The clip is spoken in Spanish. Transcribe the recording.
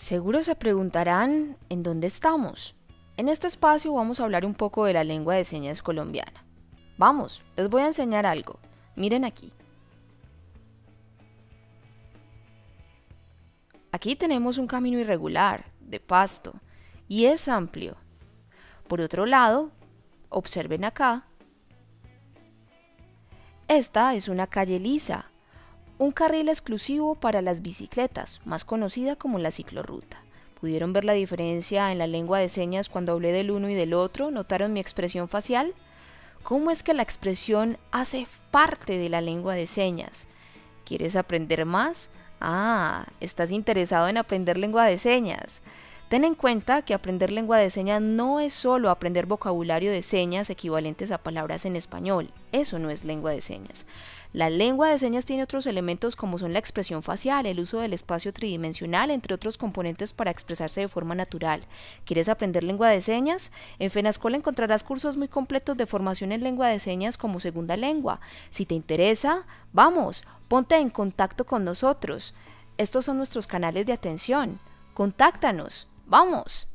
Seguro se preguntarán en dónde estamos. En este espacio vamos a hablar un poco de la lengua de señas colombiana. Vamos, les voy a enseñar algo. Miren aquí. Aquí tenemos un camino irregular, de pasto, y es amplio. Por otro lado, observen acá. Esta es una calle lisa, un carril exclusivo para las bicicletas, más conocida como la ciclorruta. ¿Pudieron ver la diferencia en la lengua de señas cuando hablé del uno y del otro? ¿Notaron mi expresión facial? ¿Cómo es que la expresión hace parte de la lengua de señas? ¿Quieres aprender más? Ah, estás interesado en aprender lengua de señas. Ten en cuenta que aprender lengua de señas no es solo aprender vocabulario de señas equivalentes a palabras en español. Eso no es lengua de señas. La lengua de señas tiene otros elementos como son la expresión facial, el uso del espacio tridimensional, entre otros componentes para expresarse de forma natural. ¿Quieres aprender lengua de señas? En FENASCOL encontrarás cursos muy completos de formación en lengua de señas como segunda lengua. Si te interesa, vamos, ponte en contacto con nosotros. Estos son nuestros canales de atención. Contáctanos. Vamos.